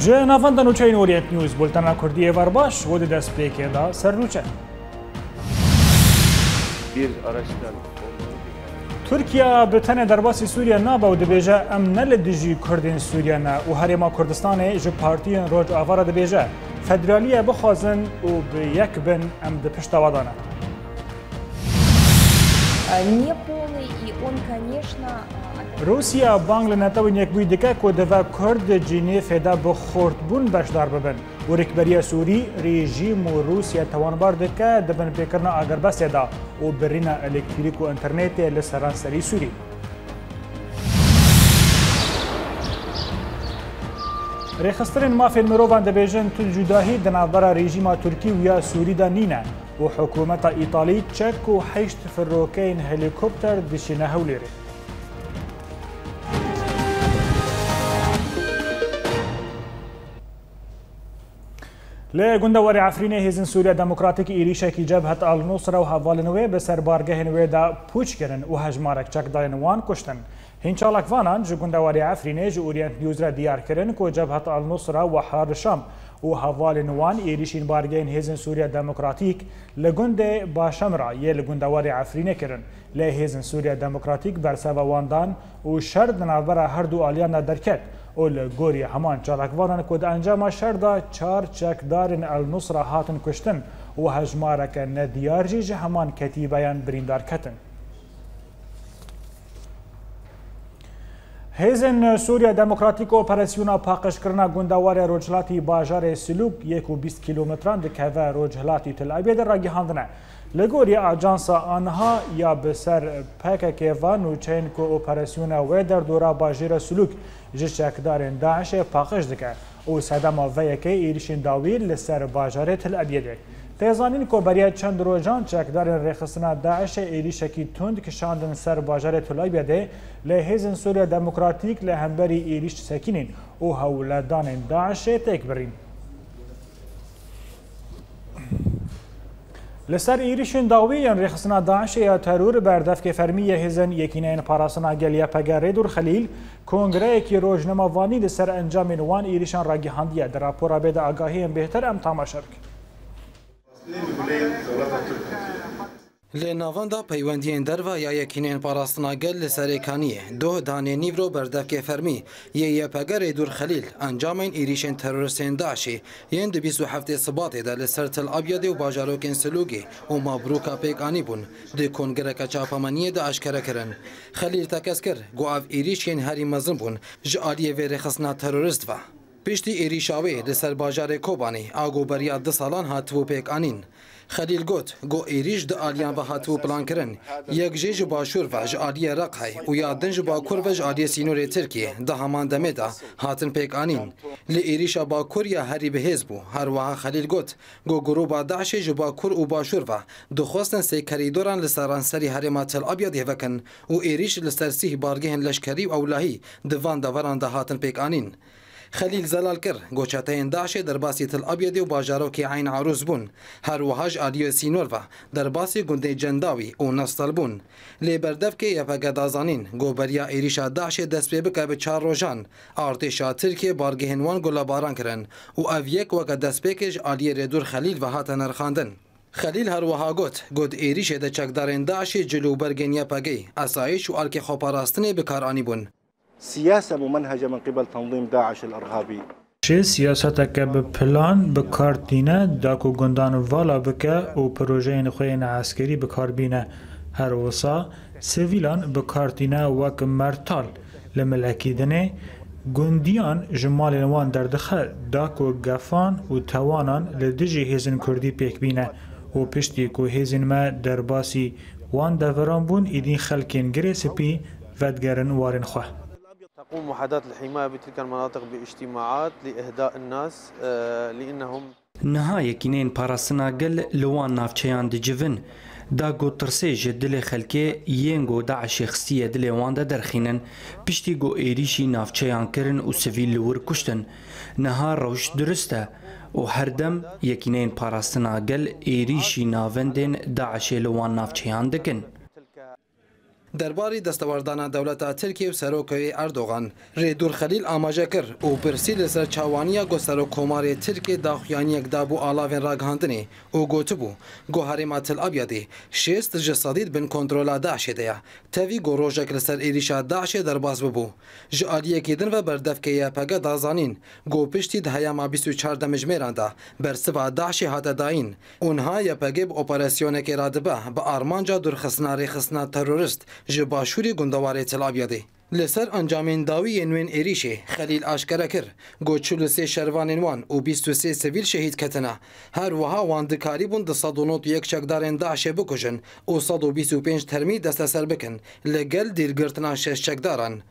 Женаванда нучейн Ориент Ньюс, Бультана Курдиев Арбаш, води despre da Serluce. Bir araçtan تورکیا به تن درباسی سوریه نابا و دبیجه ام نل دیجی کردین سوریه نه و هریما کردستانه جو پارتی روج آوارا دبیجه فدرالیه بخوازن و به یک بن ام ده پشت آوادانه неполный, и он, конечно, روسیا بانگ لە نەتەوە یەکووی کۆ دەڤ کورد جینێ فێدا بە خۆردبوون بەشدار ببن و ڕێکبەریە سووری ڕێژیم و رووسیا تەوانبار دەکە دەبن پێکردنا ئاگەربەسێدا و برینە ئەلکتریک و ئەتەرنێتێ لە سەرانسەری سووری. ڕێخسترین مافێن مرۆڤان دەبێژن تجوداهی دنابەرە ڕێژیما تورکی و یا سووریدا نینە و حکوومەتە ئیتالی چەک و حیشت فرۆکەین هەلیکۆپتەر دشینە هەولێرێت. لگوندەوەری ئافرینێ هێزن سووریا دموکراتیکی ئیریشێکی جەبهت ئالنووسرە و هەواڵنوێ بەسەر بارگەهێنوێدا پوچکردن و هەژمارەك چەکداێنوان کوشتن. هینچالکوانان ji gundewariya Efrînê ji Orient Newsre diyarkirin ku cebhet Alnusra wehar Şam û hevalên wan êrişîn bargeyên hêzên Sûriya Demokratîk li gundê Başemra yê li gundewariya Efrînê kirin. Lê hêzin Sûriya Demokratîk berseva wandan û şer di navbera her dû aliyan de derket. ول گوری همان چارکوانان کد انجام شردا چار چکدارن النصره هاتن کشتن و هجمارک ندیار جی همان کتیبیان بریندار کتن هیزن سوریا دموکراتیک اپراسیونا پاکشکرنا گوندوار روجهلاتی باجار سلوک 1.20 کیلومتران دکوه روجهلاتی تل ابید را گیهاندنه لگوری آجانسا آنها یا بسر پک کیوا نوچین کو اپراسیون و در دورا باجیر سلوک جه چکدارین داعش پاقش دکه او صدام و یکی ایرشین داوی لسر باجار تل ابیده تیزانین کو بریا چند روزان چکدارین رخصنا داعش ایریشکی تند کشاندن سر باجار تل ابیده لهیزن سوریا دموکراتیک لهمبری ایریش سکینین او هولدان داعش تکبرین لسر ایریشن داویان رخصنا داعش یا ترور بردف که فرمی هزن یکین این پاراسنا گلیا پگرید و خلیل کنگره اکی روجنما وانی لسر انجام وان ایریشن را گهاندیه در راپورا بید آگاهی بهتر ام تاماشر کرد. لی ناوان دا پیوندین دروا یا یکینین پاراستناگل لسریکانیه دو دانه نیو رو بردفک فرمی یه یپگر دور خلیل انجامین ایریشن ترورسین داعشی یین دو بیسو هفته سباته دا لسر تل ابیده و باجاروکین سلوگی و مبروکا پیکانی بون دو کنگرک چاپامانیه دا اشکره کرن خلیل تکس کر گو او ایریشین هری مزن بون جعالیه وی رخصنا ترورست و پشتی ایریشاوی ده سر باجار کوبانی آگو بریا ده سالان هاتوو پیک آنین خلیل گوت گو ایریش ده آلیان و هاتوو پلان کرن یک جیج باشور و جالی رقحی و یادن جباکور و جالی سینور ترکیه ده همان دمه ده هاتن پیک آنین لی ایریش باکور یا هری بهیز بو هر وها خلیل گوت گو گروبا داعش جباکور و باشور و دخواستن سی کریدوران لسران سری حرما تل ابیاد هفکن و ایریش لسر سیه بارگهن لشکری و اولاهی دوان دوران ده هاتن پیک آنین خلیل زلال کر گوچاتین داعش در باسی تل ابید و باجاروکی عین عروز بون هر وهاج آریو سینوروا در باسی گنده جنداوی او نستل بون لی بردف که یفگه دازانین گوبریا ایریشا داعش دست به بکه به چار روژان ارتشا ترکیه بارگهنوان گلاباران کرن و او یک وکه دست بکش آلی ردور خلیل و هات نرخاندن خلیل هروها گوت گود ایریشه د چکدارین داعش جلو برگنیا پگی اسایش و الکی خوپاراستنی بکارانی بون سیاسه ممنهجه من قبل تنظیم داعش الارهابی چه سیاست که به پلان به کار دینه دا کو گندان والا بکه او پروژه این خوی این عسکری به کار بینه هر وسا سویلان به کار دینه وک مرتال لملکی دنه گندیان جمال نوان در دخل دا کو گفان و توانان لدجی هیزن کردی پیک بینه و پشتی کو هیزن ما در باسی وان دوران بون ایدین خلکین گره سپی ودگرن وارن خواه تقوم وحدات الحماية بتلك المناطق باجتماعات لإهداء الناس لأنهم نها یەکینەین پاراستناگەل لەوان ناوچەیان دجivin دا گۆترسێژە دلێ خەلکێ یەنگۆ داعشێ خستیە دلێواندا دەرخینن پشتی گۆ ئێریشی ناوچەیان کردن و سڤیل لور کوشتن نەها ڕەوش درستە و هەردەم یەکینەین پاراستناگەل ئێریشی ناوەندێن داعشێ لەوان ناوچەیان دەکەن. دەرباری دەستەواردانە دەوڵەتە ترکی و سەرۆکەوەی ئەردۆغان ڕێدور خەلیل ئاماژە کرد و پرسی لەسەر چاوانیە گۆسەرۆ کۆمارێ ترکێ داخیانیەکدا بوو ئالاوێن ڕاگەاندنی و گوتبوو گۆهارێما تل ئەبیادی شێست ji سەدید بن کۆنتترۆلا داشێدەیە تەوی گۆڕۆژێک لەسەر ئێریشا داشێ دەرباز ببوو ji ئالیەکی دن بە بەردەفکەیە پەگە دازانین گۆپشتی هەیەما 24 دەمژمێراندا بەرسبا داشێ هاتەداین اونها یەپەگەب ئۆپەرسیۆنێکی رادبە بە ئارمانجا دورخستنا ڕێخستنا تەرۆریست جه باشوری گندوار تلابیا دی لسر انجامین داوی نوین ایریشی خلیل آشکره کر گو 43 شروانین وان و 23 سویل شهید کتنا هر وها واندکاری بون ده 191 چکدارین داعشه بکشن و 125 ترمی دسته سر بکن لگل دیرگرتنا 6 چکداران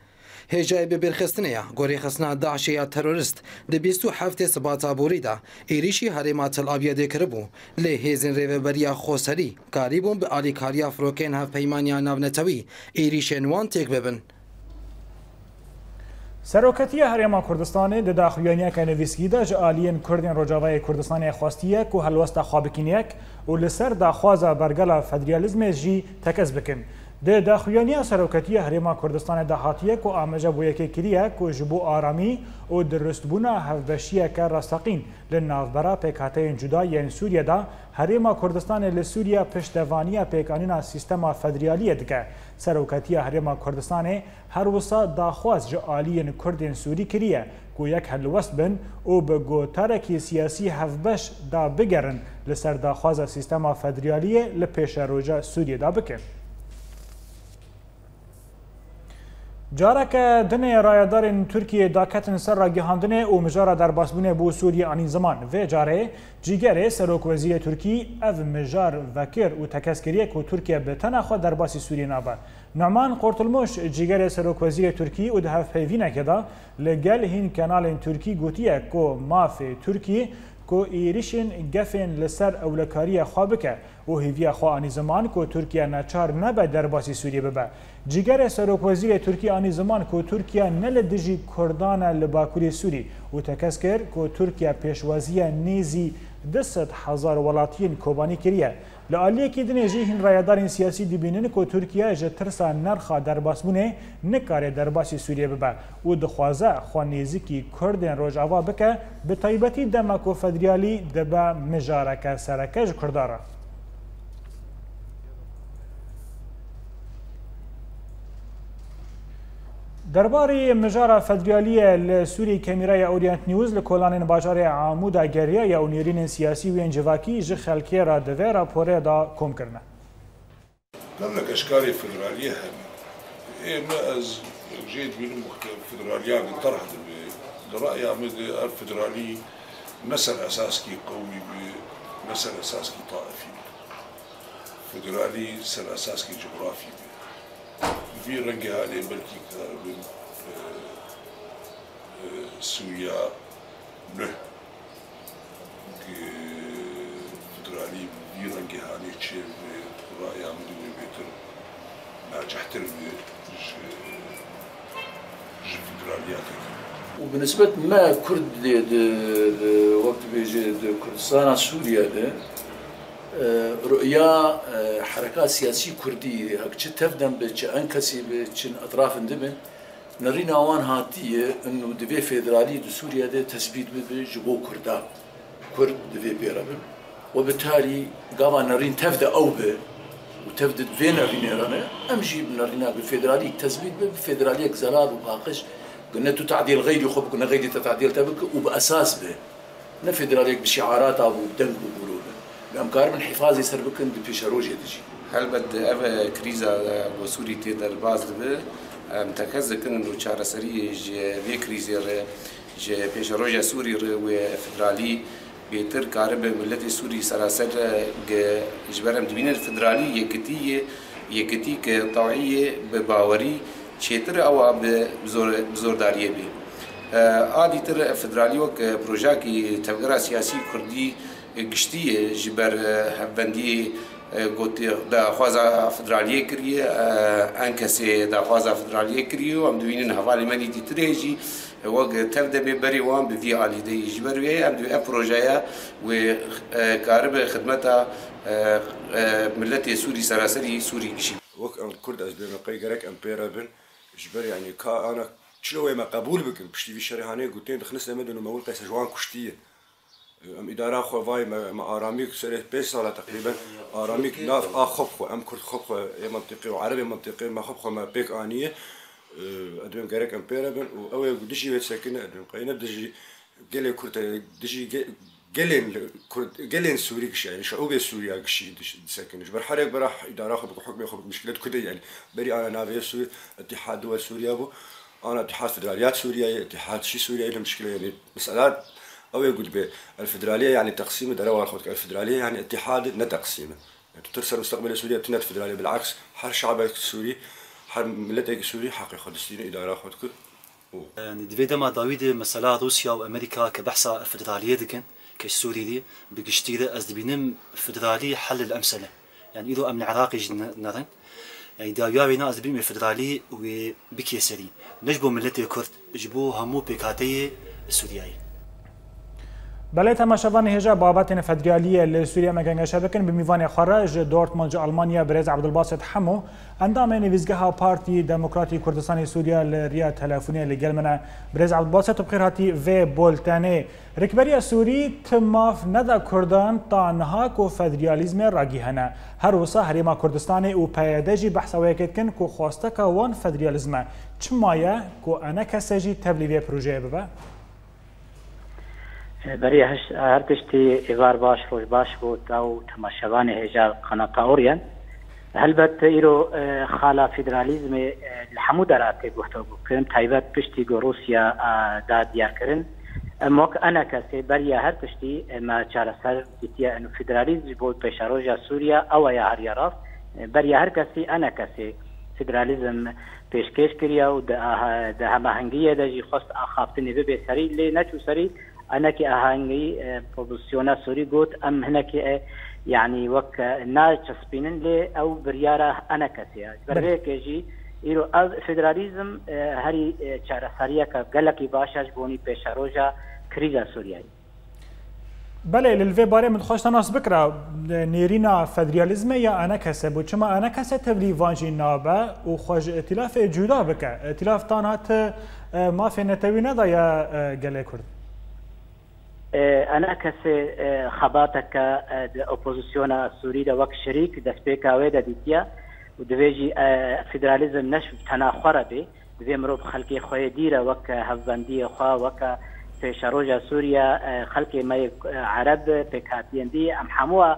هجای به برخستنه گوری خسنا داعش یا تروریست د 27 سباتا بوری دا ایریشی حریما تل آبیا دکر بو لی هیزن ریوبریا خوسری کاریبون به آلی کاریا فروکین هف پیمانیا نونتوی ایریش انوان تک ببن سەرۆکەتیە هەرێما کوردستانی دەداخوێنیەکە نویسگیدا ژە ئالیەن کوردین ڕۆژاوای کوردستانی خوستیەک و هەلوەستە خوابکینەک و لەسەر داخوازە بەرگەلە فەدریالیزمێژی تەکەس بکن. د داخویانی سروکتی هریما کردستان دهاتیه کو آمجه بو یکی کریه کو جبو آرامی او درستبونا هفوشیه که رستقین لنافبرا پیکاته جدا یعن سوریه دا هریما کردستان لسوریه پشتوانی پیکانینا سیستما فدریالیه دکه سروکتی هریما کردستان هر وسا داخواز جعالی کردین سوری کریه کو یک هلوست بن او به گوتارکی سیاسی هفبش دا بگرن لسر داخواز سیستما فدریالیه لپیش روژا سوریه دا بکن جارەکە دنێ ڕایەدارن تورکیە داکەتن سەر ڕاگەهاندنێ و مژارە دەرباسبوونێ بۆ سووری ئانی زمان vê carê cîgerê serokweziye Tirkî ev mijar vekir û tekeskiriyek û Tirkiye bi tenaxwa derbasî Sûriye nabe. Naman Qortulmoş cîgerê serokweziye Tirkî û di hevpeyvînekê da li gel hîn kenalên Tirkî gotiye ku mafê Tirkî کو ایریشین گفین لسر اولکاری خوا بکه و هیویا خوا آنی زمان کو ترکیه نچار نبه در باسی سوریه ببه جگر سروپوزی ترکیه آنی زمان کو ترکیه نل دجی کردان لباکوری سوری و تکس کر کو ترکیه پیشوازی نیزی دست هزار ولاتین کوبانی کریه لە عالیەکی دنێژی هین ڕایدارین سیاسی دیبینن کۆ تورکیا ژە ترسا نرخا دەرباسبوونێ نەکارێ دەرباسی سوورێ ببە و دخوازە خوانێزیکی کوردێن ڕۆژاوا بکە بە تایبەتی دەمە کۆفەدریالی دەبە مژارەکە سەرەکەش کوردارە. دەربارەی مژارە فەدرالیە لە سووری کەمیرای ئەوریانت نیوز لە کۆلانێن باژارێ عامودا گەریە یا نێرینێن سیاسی وێنجیڤاکی ژ خەلکێرا دەوێ راپۆرێدا کۆمکردە لەگەشکاری فدرالیە ئێمە ئەز جێت بینم فدرالیان تەرح دەبێ دڕای ئامد ئەر فدرالی نەسەر ئەساسکی قومی بێ نەسەر ئەساسکی تاعفی فدرالی سەر ئەساسکی جغرافی بێ في رنقها عليه آه، سويا نه فدرالي في رنقها عليه تشيب رأي عمدوني بيتر ناجح تربية جي فدرالياتك وبالنسبة ما كرد وقت بيجي كردستان سوريا ده رؤيا آه، حركات سياسية كردية هكذا تفدم بتش أنكسي بك أطراف دبن نرينا وان هاتية إنه دبي فيدرالي دو سوريا دي تثبيت ببي جبو كردا كرد دبي بيرب وبالتالي قاوا نرين تفدا أو به وتفدد فينا أم جيب نرينا بفيدرالي تثبيت بفيدرالي زرار وباقش قلنا تو تعديل غير خب قلنا غيري تعديل تبك وبأساس به نفدراليك بشعارات أبو دنق وبرو بامكار من حفاظي سربكن دي بيشاروجيا دجي هل بد اوا كريزا وسوري تيدر باز دبه ام تكزكن نو چاره سري جي وي كريزي ر جي بيشاروجيا سوري ر و فدرالي بيتر كار به ملت سوري سراسر جبرم دبين الفدرالي يكتي يكتي كطوعيه بباوري چتر او به بزرگداریه بی عادی تر فدرالی وک پروژه کی تفکر سیاسی کردی گشتیه جبر هفندی اه، گوتی دخواز فدرالی کری اه، ان کسی دخوازا فدرالیه کریه و هم دوینین حوالی منی دیتره جی وقت تردم بری وام به وی آلی دی جبر وی ام دو ام پروژه و اه، کار به خدمت ملت سوری سراسری سوری گشی وقت ام کرد از بیم قیگرک امپیرا بن جبر یعنی کا آنا شنو ما قبول بكم بشتي في شريحانية قلتين دخلنا سلمان دونو مول قيس جوان کشتیه ام اداره خو وای ما آرامیک سر پس سال تقریبا آرامیک ناف اخوب خو ام کرد خوب خو و عربی منطقي ما خوب خو ما بيك آنیه اه، ادوم گرک ام بن و اوی دشي ويت سکن ادوم قينه دشي گله کرد دشي گلین کرد گلین سوري كش يعني شعوب سوريا كش بر برحرك بر إدارة خبك حکم خبك مشکلات كده یعنی بری آن نافی سوري اتحاد و سوریا بو آن اتحاد فدرالیات سوریا اتحاد شی سوریا این مشكلة يعني مسألات او يقول به الفدراليه يعني تقسيم دراوة خوتك الفدراليه يعني اتحاد لا تقسيم يعني ترسل مستقبل سوريا بتنات فدراليه بالعكس حر شعبك السوري حر ملتك السوري حق خلصتين اداره خوتك يعني دفي دما داويد مثلا روسيا وامريكا كبحثة فدراليه دكن كسوري دي بقشتيرة أزدبينم فدرالي حل الأمثلة يعني إذا أمن عراقي جنرن يعني داوياوينا أزدبينم الفدرالي وبكيسري نجبو ملتي كرد جبو همو بيكاتي السوريائي بلای تماشاوان هجا بابت فدرالی لسوریا مگنگ شبکن به میوان خارج دورتموند آلمانیا برز عبدالباسد حمو اندام نویزگاه پارتی دموکراتی کردستان سوریا لریا تلفونی لگلمنا برز عبدالباسط بخیر هاتی و بولتنه رکبری سوری تماف ندا کردان تا نهاک و فدرالیزم راگی هنه هر وسا هریما کردستان او پیاده جی پیدجی کد کن کو خواسته که وان فدرالیزم چمایه کو انا کسی جی تبلیوی پروژه ببه؟ بەری هەر پشتی ئێوار باش ڕۆژ باش بۆ تا و تەماشەوانی هێژا قەنەتاوریان هەلبەت ئیرۆ خالا فیدرالیزمێ هەموو دەراتێ گفتە بکردن تایبەت پشتی گۆڕوسیا دا دیارکردن ئەمۆک ئەنە کەسێ بەریە هەر پشتی ئەمە چارەسەر دیتیە ئەن فیدرالیز بۆ پێشارۆژە سووریا ئەوە یا هەریە ڕاست بەریە هەر کەسی ئەنە کەسێ فیدرالیزم پێشکەش کردیا و هەماهنگگیە دەژی خۆست ئاخافتنی ببێ سەری لێ نەچوو سەری انك اهانجي بوزيسيونا سوري جوت ام هناك يعني وك نايتش سبينن لي او بريارا انا كسيا بريك يجي ایرو از فدرالیزم هری چاره سریه که گلکی باشش بونی پیش روژا کریزا سوریایی بله للوی باره من خوش تناس بکره نیرینا فدرالیزم یا انا کسه بود چما انا کسه تبلی وانجی نابه و خوش اتلاف جدا بکه اتلاف تانات مافی نتوی ندا یا گله کرد آه، انا کس آه، خبات خەباتە کە اپوزیسیون آه، سوری لە وەک شریک دەست پێکاوێ دەدیتە و دەبێژی فیدرالیزم نەش تەناخواڕە بێ دوێ مرۆڤ خەلکی خۆی دیرە وەک هەفبندیە خوا وەکە پێشەڕۆژە سوریا خەلکی مە عرب پێکاتیندی ئەم هەمووە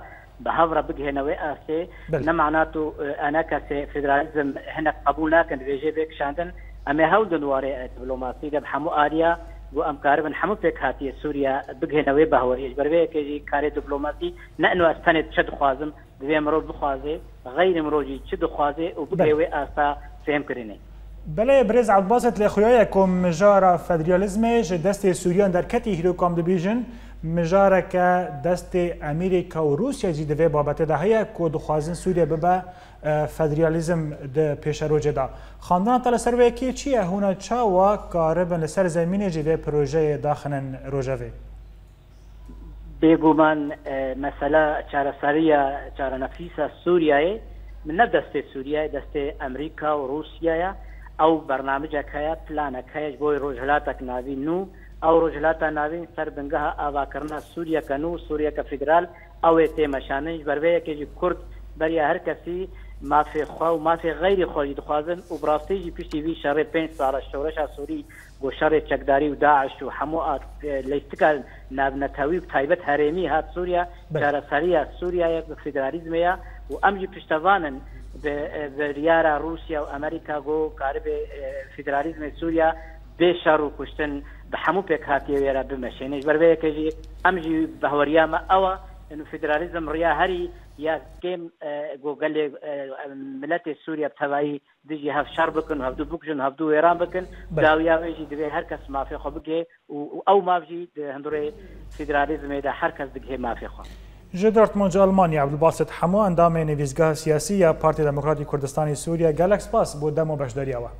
بە هەڕە بگهێنەوەی ئاسێ نەمانات و انا کس فدرالیزم هەنە قبول ناکەن دوێژێ بێکشاندن ئەمێ هەڵ دنوارێ دیپلۆماسی دەب هەموو آریا بۆ ئەم کارە بن هەموو پێک هااتە سووریا بگهێنەوەی بەهوەریش بەرەیەکێکی کارێ دیپلۆماتی نەنوستەنێت چ دخوازم دوێ مرۆ بخوازێ غەیری مرۆژی چ دخوازێ و بگەوێ ئاستا فێمکردێ. بەێ برێز عباست لە خویە کۆمژارە فەدریالیزمێ دەستی سووریان دەرکەتی هیرۆکام دەبیژن مجاره که دست امریکا و روسیا جی دوی بابت ده هیا که دخوازن سوریه ببه فدرالیزم ده پیش رو جدا خاندان تل سر وکی چیه هونه چا و کاربن لسر زمین جی ده پروژه داخنن روژوه بێگومان مەسەلا چارەسەریە چارەنەفیسە سووریایە من نە دەستێ سووریای دەستێ ئەمریکا و رووسایە ئەو بەرنمەجەکەیە پلانەکەیش بۆی ڕۆژهلاتەک ناوی نو و avrojilat navên serbengeha avakirinê Sûriya Kenû Sûriyeke Federal ew ê têmeşanin ji ber vê yekê jî Kurd beriya her kesî mafê xwe û mafê xeyrî xwe jî dixwazin û birastî jî piştî vî şerê pênc sala şoreşa Sûrî got şerê çekdarî û Daeş û hemû lêstika navnetewî û taybet herêmî hat Sûriya çareseriya Sûriyayê bi federalîzmê ya û em jî piştevanin biryara Rûsya û Amerîka got karibê federalîzmê Sûriya bê şer û kuştin بە هەموو پێک هااتێ وێرە بمەشێنێش بەرەیەکەژی ئەمژی بەهوەریامە ئەوە فدرالیزم ڕیا هەری یا گێم گۆگەلێ ملەتی سووریا تەواایی دژی هەف شار بکن هەفتو بکژن هەفتو وێران بکن داویاوێژی دوێ هەر کەس مافی خۆ بگێ و ئەو ماژی هەندڕێ فدرالیزمێدا هەر کەس دگهێ مافی خۆ. دەرتمۆنج ئەلمانیا عبدباست هەموو ئەندامێ نێویزگا سیاسی یا پارتی دموکراتی کوردستانی سووریا گەلکس پاس بۆ دەمە بەشدەریەوە.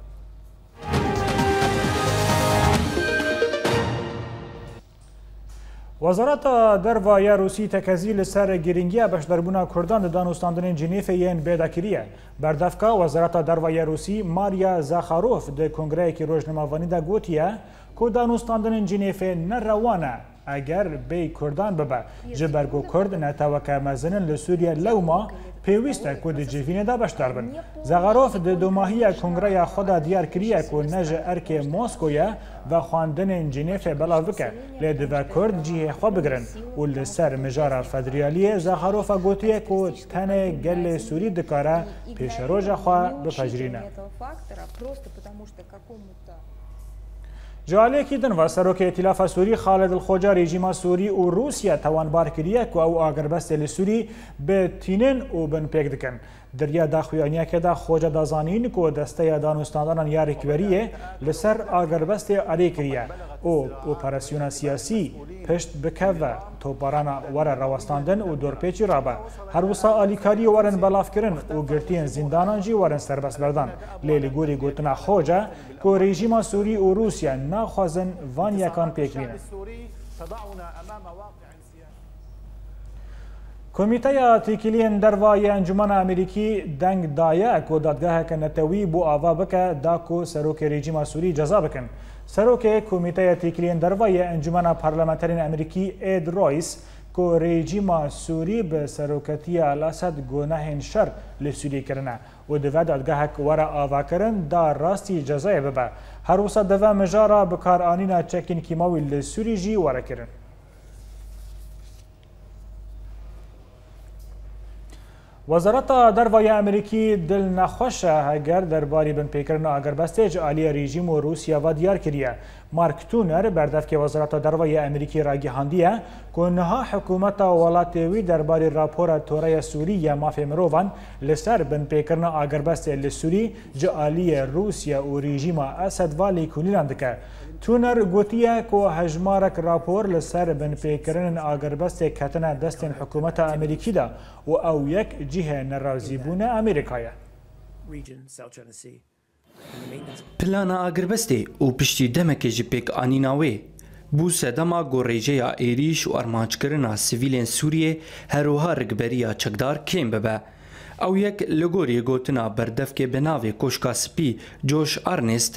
Wezareta Derva ya Rûsî tekezî li ser giringiya beşderbûna Kurdan di danûstandinên Cinêfê yên bêdakiriye. Berdevka Wezareta Derva ya Rûsî Maria Zaxarov di kongreyekî rojnimavanî de gotiye ku danûstandinên Cinêfê ne rewan e. ئەگەر بێ کوردان ببە ji بەرگ و کورد نەتەوەکە مەزنن لە سووریا لەوما پێویستە کو دجیڤینەدا بەشدار بن. زەغاۆف د دوماهیە کنگرەیە خدا دیار کریە و نەژە ئەرکێ مۆسکۆیە بە خواندنên جینێفێ بەڵا بکە لێ دەبە کورد جیهێ خۆ بگرن و لەسەر مژارە فەدریالیە زەخەرۆفە گوتیە و تەنێ گەل لێ سووری دکارە پێشەرۆژە خوا بپەژرینە. جوالەیەکی دنوا سەرۆکی تیلافە سووری خاڵە دڵخۆجا ڕێژیما سووری و رووسیا تەوانبارکریە و ئەو ئاگربەستێ لە سووری بە تینێن و بن پێک دکەن. دریا دا خویانیا که دا خوجه دا زانین کو دسته دانستاندانان یارکوریه لسر آگربست علی کریه او اپراسیون سیاسی پشت بکوه توپارانا ور رواستاندن او دورپیچی رابه هر وسا آلیکاری ورن بلاف کرن او گرتین زندانان جی ورن سربست بردن لیلی گوری گوتنا خوجه کو رژیم سوری او روسیه نخوازن وان یکان پیکرینه کمیته تیکیلی دروای انجمن امریکی دنگ دایه کو دادگاه کنتوی بو آوا بکه دا کو سروک رژیم سوری جزا بکن سروک کمیته تیکیلی دروای انجمن پارلمانترین امریکی اید رایس کو رژیم سوری به سروکتی الاسد گناه شر لسوری کرنه و دوه دادگاه ورا آوا کرن دا راستی جزای ببه هر وسط دوه مجارا بکار آنینا چکین کیماوی لسوری جی ورا کرن وەزارەتە دەرڤای ئەمریکی دل نەخۆشە هەگەر دەرباری بنپێکردن ئاگەربەستێج ئالیە ریژیم و رووسیاوە دیار کردە مارکتونەر بەردەفکی وەزارەتە دەرڤای ئەمریکی ڕاگەهاندیە کۆنەها حکوومەتە وڵاتێوی دەرباری راپۆرە تۆرەیە سووری یا مافێ مرۆڤان لەسەر بنپێکردن ئاگەربەستێ لە سووری جعالیە رووسیا و ریژیمە ئەسەدوالی کولینان دکە. تونەر گوتیە کۆ هەژمارەك راپۆر لەسەر بنپێکردن ئاگربەستێک کەتەنە دەستێن حکوومەتە ئەمریکیدا و ئەو یەک جیهێ نەڕازیبوونە ئەمریکایە. پلانە ئاگربەستێ و پشتی دەمەکێژی پێکانیناوێ بوو سەدەما گۆڕێژەیە ئێریش و ئەرمانچکردنا سیڤیلێن سووریێ هەروها ڕگبەریە چەکدار کێم ببە. ئەو یەک لە گۆری گوتنا بەردەفکێ بەناوی کۆشکا سپی جۆش ئارنێست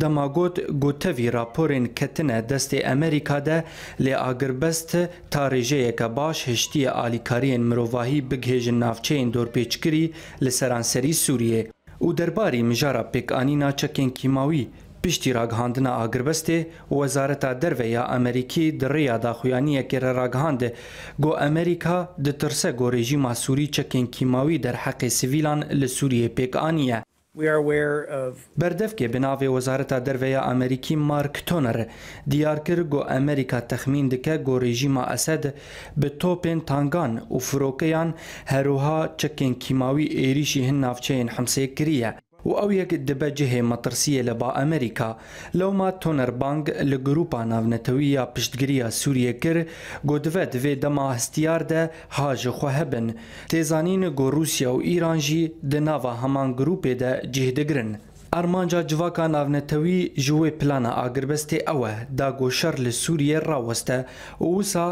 دەماگۆت گوتەوی راپۆرین کەتنە دەستی ئەمریکادە لێ ئاگربەست تا ڕێژەیەکە باش هشتیە ئالیکارین مرۆڤاهی بگهێژن ناوچەین دۆرپێچکری لە سەرانسەری سووریێ و دەرباری مژارە پێکانینا چەکێن کیماوی Piştî raghandina Agrbestê, Wezareta Derve ya Amerîkî di rêya daxuyaniyekê re raghandi got Amerîka di tirse got rejîma Sûrî çekên kîmawî derheqê sivîlan li Sûriyê pêk aniye. Berdevkê bi navê Wezareta Derve ya Amerîkî Mark Toner diyar kir got Amerîka texmîn dike got rejîma Esed bi topên tangan û firokeyan herûha çekên kîmawî êrişî hin navçeyên Himsê kiriye. و ئەو یەک دەبە جهێ مەترسیە لە با ئەمریکا لەوما تۆنەربانگ لە گروپا ناونەتەوی یا پشتگریە سووریە کرد گۆدوە دوێ دەما هەستیار دە هاژە خۆ هەبن تێزانینە گۆڕوسیا و ئیرانژی دناوە هەمان گروپێدە جێدەگرن. ئەرمانجا جوواکە ناونەتەوی ژوێ پلانە ئاگربەستێ ئەوە داگۆشەر لە سووریە ڕاوەستە و وسا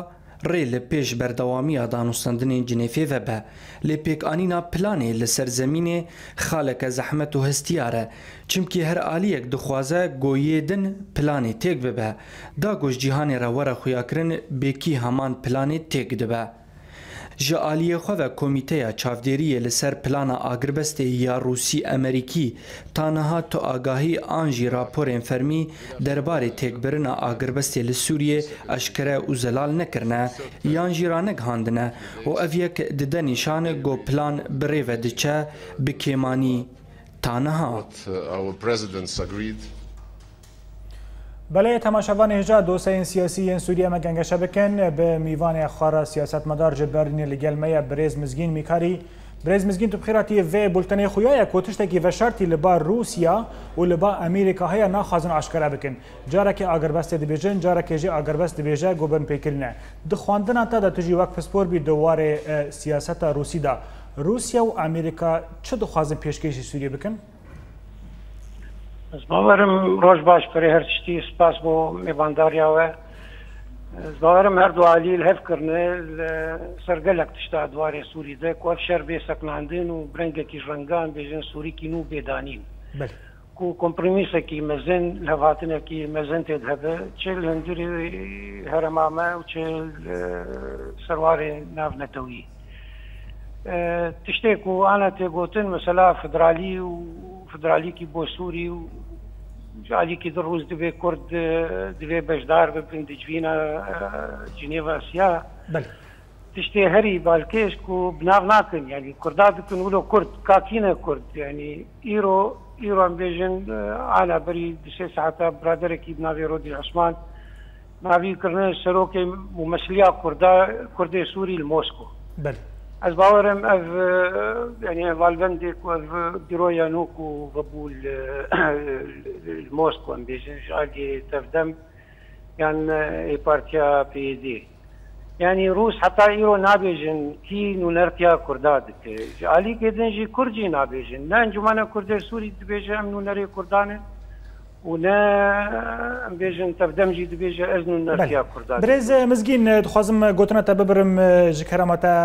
rê li pêş berdewamiya danûstandinên Cinefê ve be lê pêkanîna planê li ser zemînê xaleke zehmet û hestiyar e çimkî her aliyek dixwaze goyê din planê têk bibe da goş cîhanê re were xuyakirin bêkî heman planê têk dibe. جالی خو و کمیته چاودری لسر پلان آگربست یا روسی امریکی تنها تو آگاهی آنجی راپور فرمی درباره تکبرن آگربست لسوریه اشکره او زلال نکرنه یان جیرانک هاندنه و اف یک دده نشان گو پلان بریو دچه بکیمانی تنها بله تماشاوان هجا دوسین سیاسی این سوریه ما گنگشه بکن به میوان خارا سیاست مدار جبرین لگلمه بریز مزگین میکاری برز مزگین تو بخیراتی و بولتنه خویا کوتش تکی و شرطی لبا روسیا و لبا امریکا هیا ناخازن آشکارا بکن جارا که اگر بس دبیجن جارا که جی اگر بس دبیجه گوبن پیکرینه د خواندن تا د تجی وقت پسپور بی دوار سیاست روسی دا روسیا و امریکا چه دخوازن پیشکش سوریه بکن؟ باورم روش باش پری هر تشتی سپاس بو میبانداریا و باورم هر دو علیل هف کرنه سرگلک تشتا دوار سوری ده کو شر به سکناندین و برنگ کی رنگان بیژن سوری کی نو بدانین بله کو کمپرومیس کی مزن لواتن کی مزن ته ده چل هندری هر ماما او چل سروار ناو نتوی تشتێک و ئاە تێگوتن مەسەلا فدرالی و فدرالی کی بۆ سووری و جاالێکی دە ڕوز دەبێ کورد دەبێ بەشدار ببن دەجوینە جنێڤسیا تشتێ هەری بالکێش و بناو ناکەن ینی کوردا بکن ولۆ کورد کاتینە کورد ینی ئیرۆ ئیران بێژن ئالا بەری دسێ ساعتە برادێکی بناوی ڕۆدی عسمان ناویکردن سەرۆکی ممەسلیا کووردا کوردی سووری مۆسکۆ. از باورم از اه، یعنی يعني فالفنديك از درويا نوكو قبول موسکو الموسكو بيجنش اجي تفدم كان اي بارتيا بي دي يعني روس حتى ايرو نابيجن كي نونرتيا كرداد علي كدنجي كرجي نابيجن نان جمانا كردر سوري دبيجن نونري کردانه ونا بێژن تەبدەمجی دەبێژە ئەزن و نەریا کوردان درێز مزگین دخوازم گوتنە تە ببرم ji keremata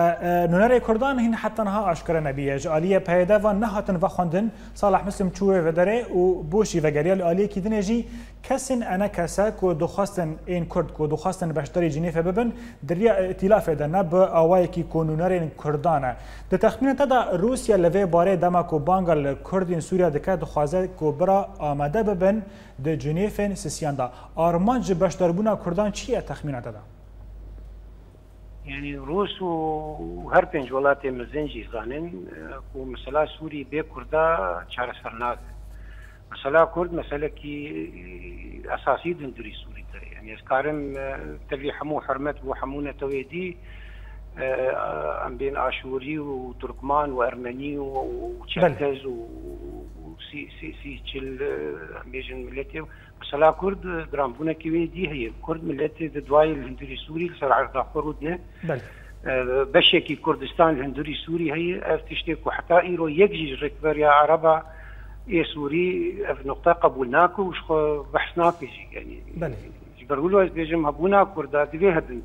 nûnerê Kurdan hîn hetanha aşkere nebiye ji aliye peydevan nehatin ve xwendin salaح mislim çûê vederê û boşî vegeriyel aliyekî dinê jî کەسن ئەنە کەسە کۆ دخواستن ئین کورد کۆ دخواستن بەشداری جنێفە ببن دریا تیلافێدەنا بە ئاوایەکی کۆنوونەرێن کوردانە دە تەخمینەتەدا رووسیا لەوێ بارێ دەما کۆ بانگەل لە کوردین سووریا دەکات دخوازە کۆبرا ئامادە ببن دە جنێفێن سسییاندا ئارمانج بەشدەربوونا کوردان چییە تەخمینەتەدا؟ ینی روس و هەر پێنج وڵاتێ مزنجی زانن و مثللا سووری بێ کووردا چارەسەر ناکە مسئله کورد مسئلەکی ئەساسی دندوری سووری ێسکارن يعني آه، تەوی هەموو حرمەت بۆ هەمونە تەوێدی آه، ام بین آشوری و ترکمان و ارمنی و چرکز و سی سی سی چل ام ملتی کرد بێژن ملەتێ سەلا کورد کرد ملتی دوائی دندری سوری سر عرض سووری نه بله آه، بشه بەشێکی کردستان هندوری سووری هەیە ئەف تشتێک و حتا ئیرۆ یەکژی ڕێکبەریا عربە يا سوري في نقطة قبولناك وش بحثنا فيجي يعني بلي له بيجم هبونا كردا دبي هدن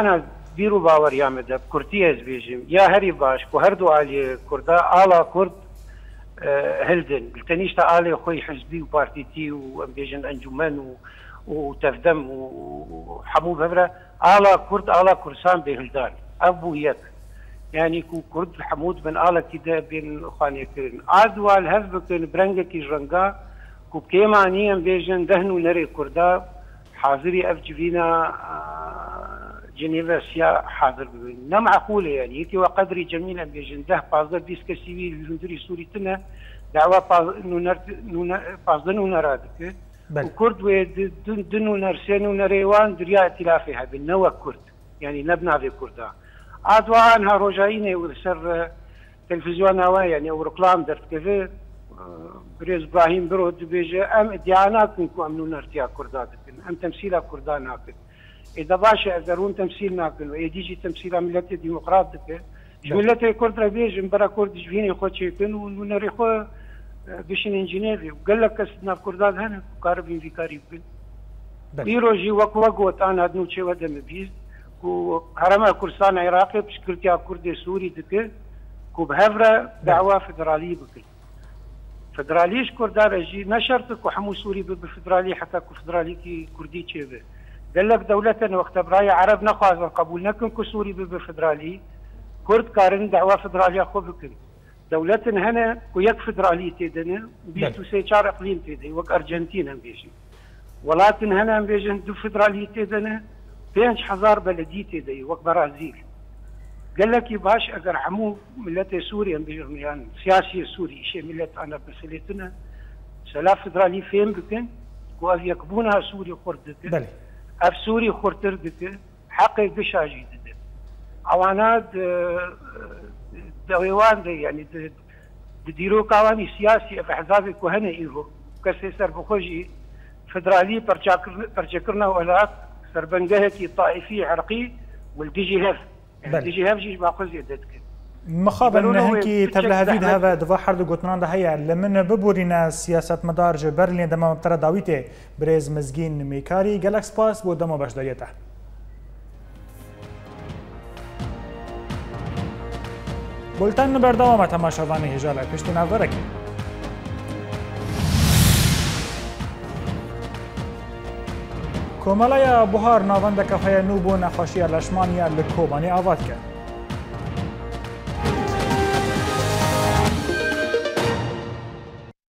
أنا بيرو باور يا مدب كرتي از بيجم يا هري باش كو هردو علي كردا على كرد آه، هلدن قلت التنيش تا آلي خوي حزبي وبارتيتي وبيجن أنجمان و وتفدم وحمو ببرة على كرد على كرسان بهلدان أبو يك يعني كو كرد حمود بن آلة كده بين خانه کرن آدوال هف بکن برنگ کی كو كيمانيا بيجن ام بیجن دهنو نری كردا حاضري اف جوینا آه، جنيفا سيا حاضر بيجن نم عقولة يعني يتي وقدري جميلا ده بازر بيس كسيوي جندري سوري تنا دعوة باز نو نرادك وكرد ودن دنو نرسانو نريوان دريا اتلافها بالنوى كرد يعني نبنا في كردها ادوان ها روجايني وسر تلفزيون هوا يعني رقلام درت كذا بريز ابراهيم برود بيجي ام ادعانات نكو امنون ارتيا كردات ام تمثيل كردان هاكد اذا باشا ازرون تمثيل ناكل ويجي تمثيل ملت ديمقراطيك نعم. ملت كرد بيج برا كرد جبيني خو تشيكن ونري خو بشن انجينيري وقال لك اسدنا كردات هنا كاربين في كاريب بيروجي وقوقوت انا دنوتشي ودم بيز و هەرەمە کوردستان عێراقی پشکردیا کوردی سووری دکرد کو بهەورە داوا فدرالی بکرد فدرالیش کوردارەژی نەشرت حمو سوري بب بە فدرالی كو کو فدرالیکی کوردی چێبێ گەلک دولة وقت برای عرب نەخوازن قبول نەکن کو سووری بە فدرالی کورد کارن داوا فدرالیا خۆ بکرد دەولەتن هەنە کو یەک فدرالی تێدنە سێ چار ئەقلیم تێدەی وەک ئەرجنتین هەم بێژی وڵاتن هم بێژن دو فدرالی تێدەنە 5000 بلديتي دي وكبر عزيز قال لك باش اگر حمو ملت سوريا يعني سياسي سوري شيء ملت انا بسليتنا سلا فدرالي فين بكن واف يكبونها سوري خردت بله اف سوري خردر حق قشا جدد اواناد دويوان دي يعني ديرو قواني سياسي اف احزاب كهنه ايرو كسي سر بخوجي فدرالي برشاكرنا ولاك سربنجهتي طائفي عرقي والدي جي هاف يعني الدي جي هاف جيش باقوز يدتك مخابن هنكي تبلا هفيد هفا دفا حرد قوتنان ده هيا لمن ببورينا سياسة مدارج برلين دما مبترا داويته بريز مزجين ميكاري جالكس باس بو دما باش داريته بولتان بولتن بردوام تماشاوان هجاله پشتی نوارکی کۆمەڵەیە بهار ناوەندەکە هەیە نوو بۆ نەخۆشیە لە شمانیا لە کۆبانی ئاوات کرد